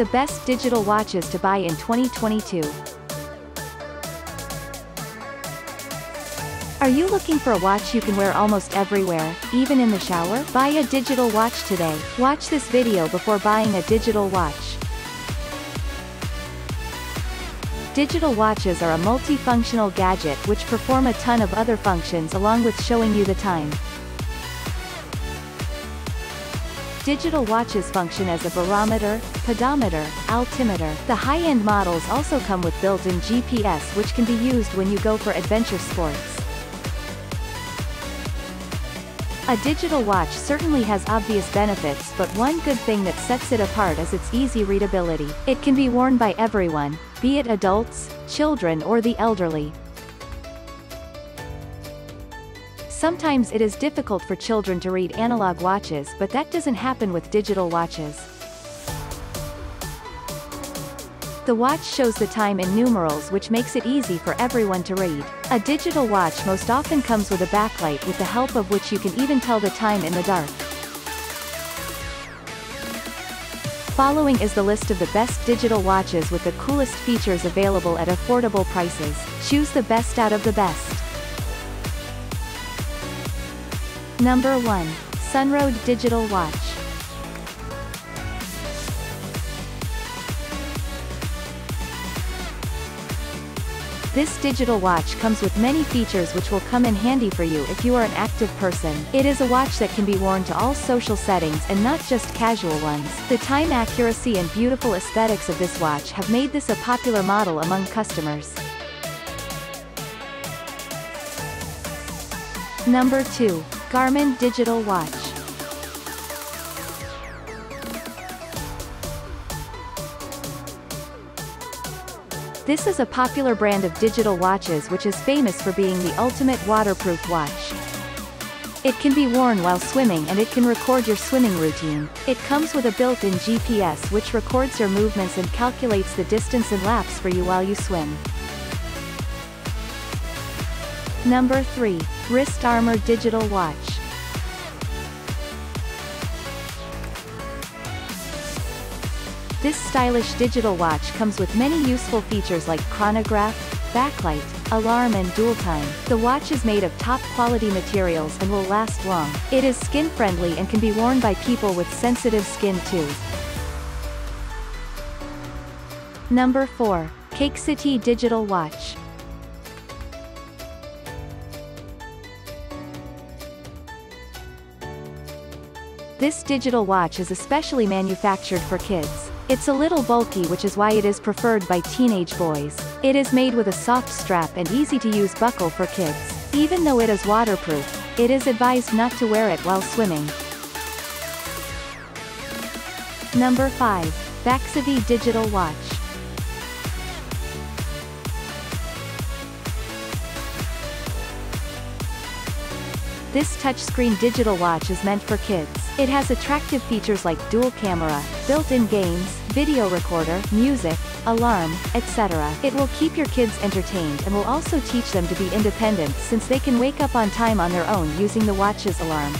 The best digital watches to buy in 2022. Are you looking for a watch you can wear almost everywhere, even in the shower? Buy a digital watch today. Watch this video before buying a digital watch. Digital watches are a multifunctional gadget which perform a ton of other functions along with showing you the time. Digital watches function as a barometer, pedometer, altimeter. The high-end models also come with built-in GPS which can be used when you go for adventure sports. A digital watch certainly has obvious benefits but one good thing that sets it apart is its easy readability. It can be worn by everyone, be it adults, children or the elderly. Sometimes it is difficult for children to read analog watches but that doesn't happen with digital watches. The watch shows the time in numerals which makes it easy for everyone to read. A digital watch most often comes with a backlight with the help of which you can even tell the time in the dark. Following is the list of the best digital watches with the coolest features available at affordable prices. Choose the best out of the best. Number 1. Sunroad Digital Watch. This digital watch comes with many features which will come in handy for you if you are an active person. It is a watch that can be worn to all social settings and not just casual ones. The time accuracy and beautiful aesthetics of this watch have made this a popular model among customers. Number 2. Garmin Digital Watch. This is a popular brand of digital watches which is famous for being the ultimate waterproof watch. It can be worn while swimming and it can record your swimming routine. It comes with a built-in GPS which records your movements and calculates the distance and laps for you while you swim. Number 3. Wrist Armor Digital Watch. This stylish digital watch comes with many useful features like chronograph, backlight, alarm and dual time. The watch is made of top quality materials and will last long. It is skin friendly and can be worn by people with sensitive skin too. Number 4. Cakcity Digital Watch. This digital watch is especially manufactured for kids. It's a little bulky which is why it is preferred by teenage boys. It is made with a soft strap and easy to use buckle for kids. Even though it is waterproof, it is advised not to wear it while swimming. Number 5. Vaxivy Digital Watch. This touchscreen digital watch is meant for kids. It has attractive features like dual camera, built-in games, video recorder, music, alarm, etc. It will keep your kids entertained and will also teach them to be independent since they can wake up on time on their own using the watch's alarm.